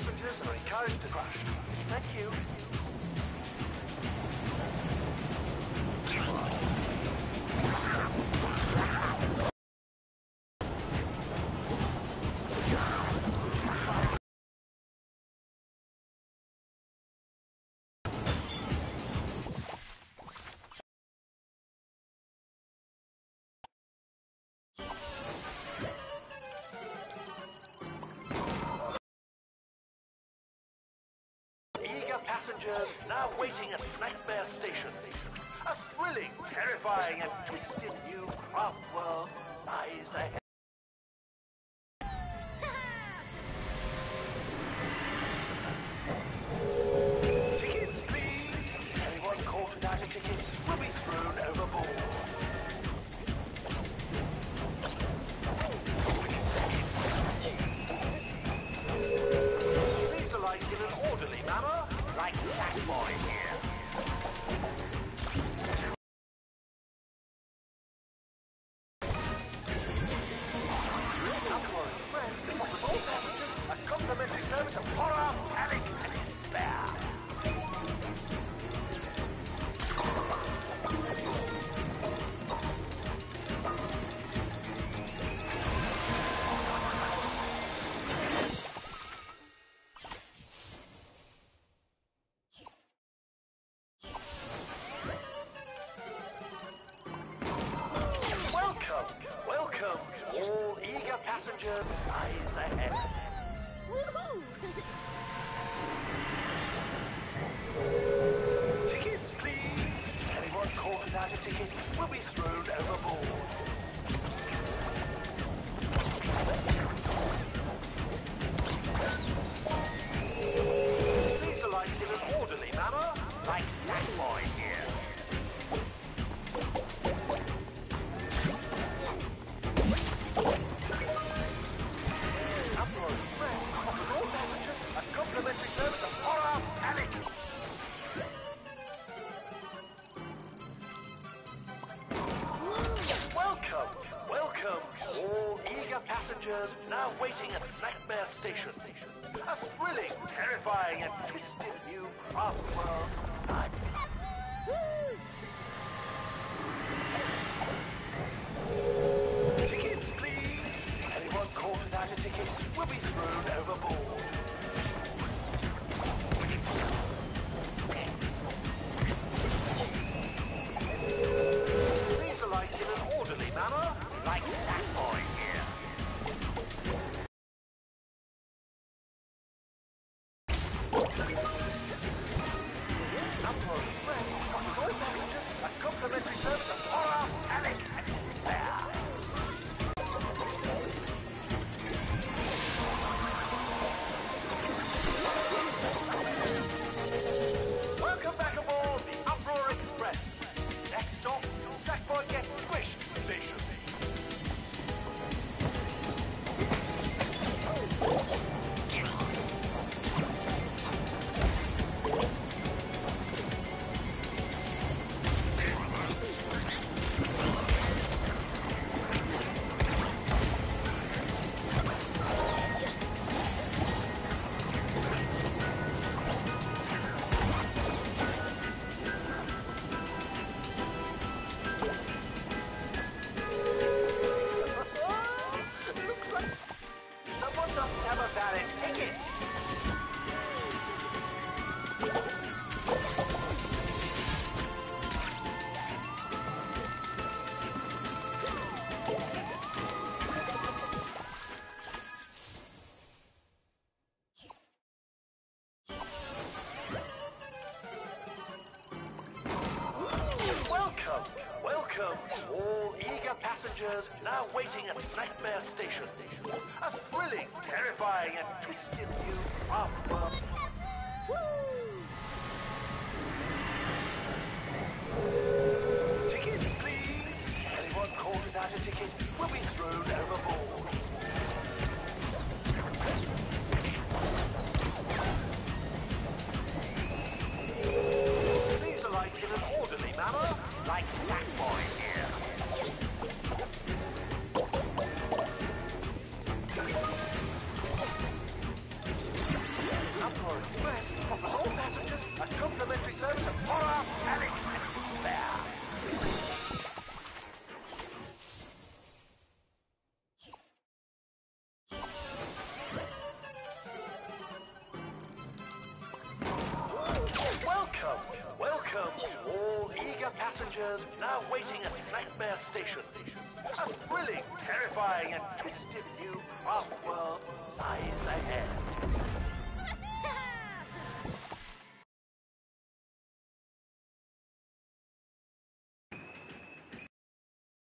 passengers are encouraged to crash. Thank you. Passengers now waiting at Nightmare Station. A thrilling, terrifying, and twisted new craft world lies ahead. Tickets, please. Anyone caught without a ticket will be thrown overboard. Please alight in an orderly manner, like Sackboy here. Passengers now waiting at Nightmare Station. A thrilling, terrifying, and twisted new craft world. Welcome, all eager passengers now waiting at Nightmare Station. A thrilling, terrifying, and twisted new craft Welcome, welcome to all eager passengers now waiting at Nightmare Station. A thrilling, terrifying, and twisted new craft world